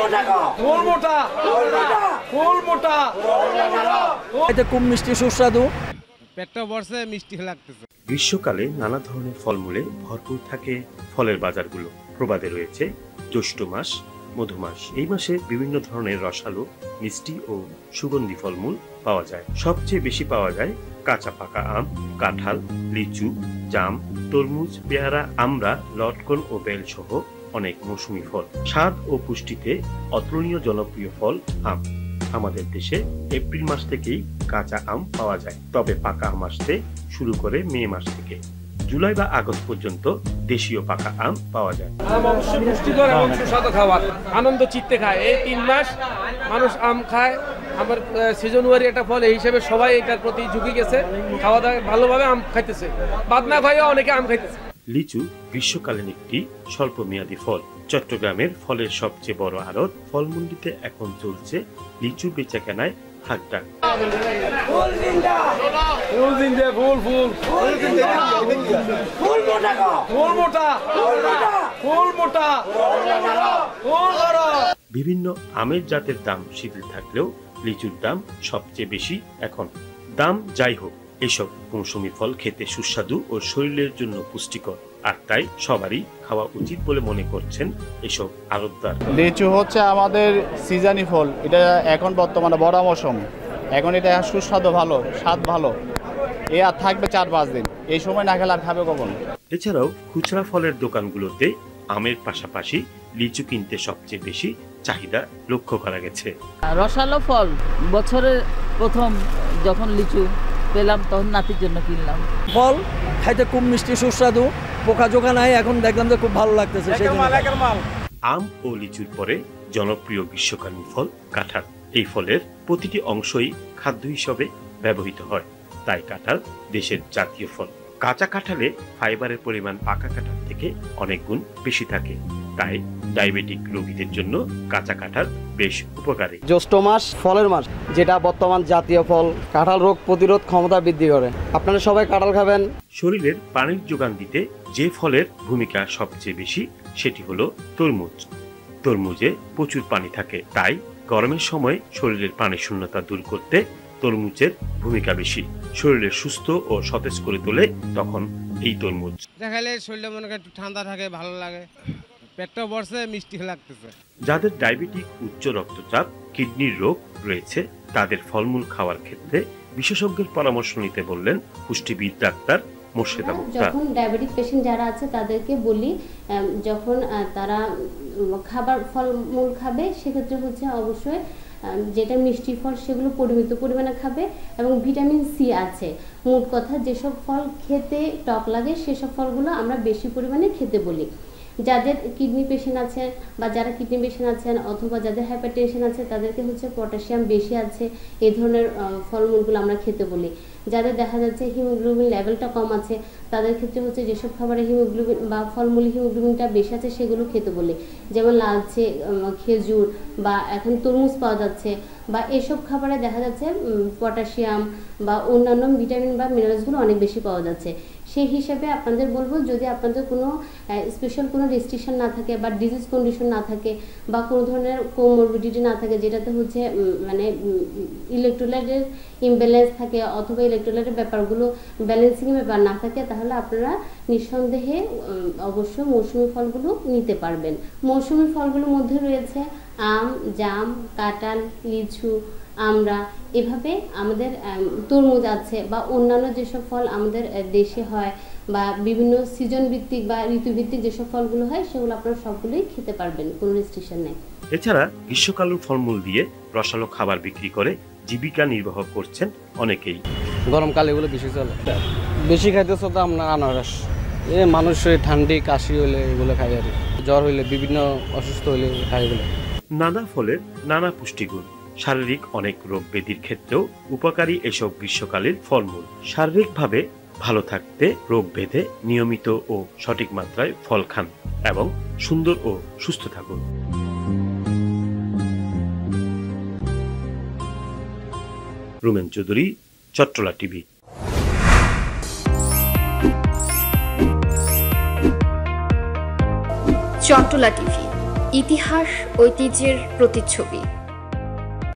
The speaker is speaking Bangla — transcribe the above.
ফুল মোটা। ফুল মোটা। এটা খুব মিষ্টি সুস্বাদু। পেটটা বর্ষে মিষ্টি লাগতেছে। গ্রীষ্মকালে নানা ধরনের ফলমূলে ভরপুর থাকে ফলের বাজারগুলো। প্রবাদে রয়েছে জ্যৈষ্ঠ মাস মধু মাস। এই মাসে বিভিন্ন ধরনের রসালো মিষ্টি ও সুগন্ধি ফলমূল পাওয়া যায়। সবচেয়ে বেশি পাওয়া যায় কাঁচা পাকা আম কাঁঠাল লিচু জাম তরমুজ পেয়ারা আমড়া লটকন ও বেল সহ অনেক মৌসুমী ফল। স্বাদ ও পুষ্টিতে অতুলনীয় জনপ্রিয় ফল আম। আমাদের দেশে এপ্রিল মাস থেকেই কাঁচা আম পাওয়া যায়। তবে পাকা আম আসতে শুরু করে মে মাস থেকে। জুলাই বা আগস্ট পর্যন্ত দেশীয় পাকা আম পাওয়া যায়। আম অবশ্যই পুষ্টিকর এবং সুস্বাদু খাবার। আনন্দ চিত্তে খায়। এই তিন মাস মানুষ আম খায়। আমার সিজনওয়ারি একটা ফল, এই হিসেবে সবাই এটার প্রতি ঝুঁকি গেছে। খাওয়া দাওয়া ভালোভাবে আম খাইতেছে। বাদ না খাইও অনেকে আম খাইতেছে। লিচু গ্রীষ্মকালীন একটি স্বল্প মেয়াদী ফল। চট্টগ্রামের ফলের সবচেয়ে বড় আড়ত ফলমন্ডিতে এখন চলছে লিচু বেচা কেনায় হাকডাক ফুল দিন দে ফুল ফুল ফুল মোটা ফুল মোটা ফুল বড় বিভিন্ন আমের জাতের দাম শিথিল থাকলেও লিচুর দাম সবচেয়ে বেশি এখন। দাম যাই হোক এসব মৌসুমী ফল খেতে সুস্বাদু ও শরীরের জন্য পুষ্টিকর। আর তাই সবারই খাওয়া উচিত বলে মনে করছেন এসব আড়তদার লিচু হচ্ছে আমাদের সিজনি ফল। এটা এখন বর্তমানে বড় মৌসুম। এখন এটা সুস্বাদু ভালো স্বাদ ভালো। এ আর থাকবে চার পাঁচ দিন। এই সময় না খেলে আর খাবে কখন? এছাড়াও খুচরা ফলের দোকানগুলোতে আমের পাশাপাশি লিচু কিনতে সবচেয়ে বেশি চাহিদা লক্ষ্য করা গেছে। রসালো ফল বছরের প্রথম যখন লিচু পেলাম তখন নাতির জন্য কিনলাম। ফল খাইতে খুব মিষ্টি সুস্বাদু পোকা জোকা নাই এখন দেখলাম যে খুব ভালো লাগতেছে আম ও লিচুর পরে জনপ্রিয় গ্রীষ্মকালীন ফল কাঁঠাল। এই ফলের প্রতিটি অংশই খাদ্য হিসাবে ব্যবহৃত হয়। তাই কাঁঠাল দেশের জাতীয় ফল। কাঁচা কাঁঠালে ফাইবারের পরিমাণ পাকা কাঁঠাল থেকে অনেক গুণ বেশি থাকে। তাই ডায়াবেটিক রোগীদের জন্য কাঁচা কাঁঠাল বেশ উপকারী। জ্যৈষ্ঠ মাস ফলের মাস যেটা বর্তমান জাতীয় ফল। কাঁঠাল রোগ প্রতিরোধ ক্ষমতা বৃদ্ধি করে। আপনারা সবাই কাঁঠাল খাবেন। শরীরের পানির যোগান দিতে যে ফলের ভূমিকা সবচেয়ে বেশি সেটি হলো তরমুজ। তরমুজে প্রচুর পানি থাকে তাই গরমের সময় শরীরের পানি শূন্যতা দূর করতে তরমুজের ভূমিকা বেশি। শরীরে সুস্থ ও সতেজ করে তোলে তখন এই তরমুজ। দেখালে শরীরে মনে একটু ঠান্ডা থাকে ভালো লাগে। পেটটা বর্ষে মিষ্টি লাগতেছে। যাদের ডায়াবেটিক উচ্চ রক্তচাপ কিডনির রোগ রয়েছে তাদের ফলমূল খাওয়ার ক্ষেত্রে বিশেষজ্ঞের পরামর্শ নিতে বললেন পুষ্টিবিদ ডাক্তার মোর্শেদা মুক্তার। যখন ডায়াবেটিক পেশেন্ট যারা আছে তাদেরকে বলি যখন তারা খাবার ফলমূল খাবে সেক্ষেত্রে হচ্ছে অবশ্যই যেটা মিষ্টি ফল সেগুলো পরিমিত পরিমাণে খাবে এবং ভিটামিন সি আছে। মোট কথা যেসব ফল খেতে টক লাগে সেসব ফলগুলো আমরা বেশি পরিমাণে খেতে বলি। যাদের কিডনি পেশেন্ট আছে বা যারা কিডনি পেশেন্ট আছেন অথবা যাদের হাইপারটেনশন আছে, তাদেরকে হচ্ছে পটাশিয়াম বেশি আছে এই ধরনের ফলমূলগুলো আমরা খেতে বলি। যাদের দেখা যাচ্ছে হিমোগ্লোবিন লেভেলটা কম আছে, তাদের ক্ষেত্রে হচ্ছে যেসব খাবারে হিমোগ্লোবিন বা ফলমূলে হিমোগ্লোবিনটা বেশি আছে সেগুলো খেতে বলে। যেমন লালচে খেজুর বা এখন তরমুজ পাওয়া যাচ্ছে বা এসব খাবারে দেখা যাচ্ছে পটাশিয়াম বা অন্যান্য ভিটামিন বা মিনারেলসগুলো অনেক বেশি পাওয়া যাচ্ছে। সেই হিসাবে আপনাদের বলব, যদি আপনাদের কোনো স্পেশাল কোনো রেস্ট্রিকশন না থাকে বা ডিজিজ কন্ডিশন না থাকে বা কোনো ধরনের কোমরবিডিটি না থাকে যেটাতে হচ্ছে মানে ইলেকট্রোলাইটের ইমব্যালেন্স থাকে অথবা ইলেকট্রোলাইটের ব্যাপারগুলো ব্যালেন্সিং ব্যাপার না থাকে তাহলে আপনারা নিঃসন্দেহে উম, অবশ্যই মৌসুমি ফলগুলো নিতে পারবেন। মৌসুমি ফলগুলোর মধ্যে রয়েছে আম জাম কাঁঠাল লিচু আমরা এভাবে আমাদের তরমুজ আছে বা অন্যান্য যেসব ফল আমাদের দেশে হয় বা বিভিন্ন সিজন ভিত্তিক বা ঋতুভিত্তিক যেসব ফলগুলো হয় সেগুলো আপনারা সবগুলোই খেতে পারবেন কোনো রেস্ট্রিকশন নেই। এছাড়া গ্রীষ্মকালীন ফলমূল দিয়ে রসালো খাবার বিক্রি করে জীবিকা নির্বাহ করছেন অনেকেই। গরমকালে এগুলো বেশি চলে। বেশি খাইতেছে তো আপনার আনারস। এ মানুষ ওই ঠান্ডি, কাশি হইলে এগুলো খাই আর জ্বর হইলে, বিভিন্ন অসুস্থ হইলে খাই এগুলো। নানা ফলের নানা পুষ্টিগুণ, শারীরিক অনেক রোগ ব্যাধির ক্ষেত্রেও উপকারী এসব গ্রীষ্মকালীন ফলমূল। শারীরিকভাবে ভালো থাকতে রোগ ভেদে নিয়মিত ও সঠিক মাত্রায় ফল খান এবং সুন্দর ও সুস্থ থাকুন। রুমেন চৌধুরী চট্টলা টিভি। চট্টলা টিভি ইতিহাস ঐতিহ্যের প্রতিচ্ছবি।